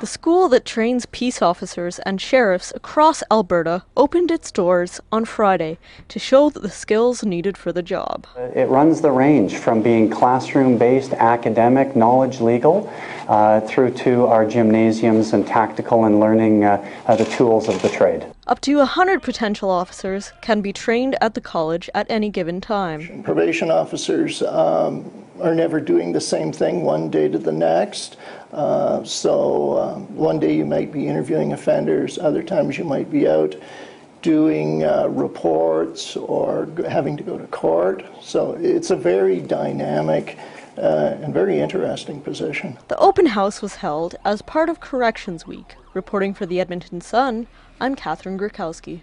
The school that trains peace officers and sheriffs across Alberta opened its doors on Friday to show the skills needed for the job. It runs the range from being classroom based, academic, knowledge legal, uh, through to our gymnasiums and tactical and learning uh, uh, the tools of the trade. Up to 100 potential officers can be trained at the college at any given time. Probation officers um, are never doing the same thing one day to the next. Uh, so uh, one day you might be interviewing offenders, other times you might be out doing uh, reports or having to go to court. So it's a very dynamic uh, and very interesting position. The open house was held as part of Corrections Week. Reporting for the Edmonton Sun, I'm Catherine Griwkowsky.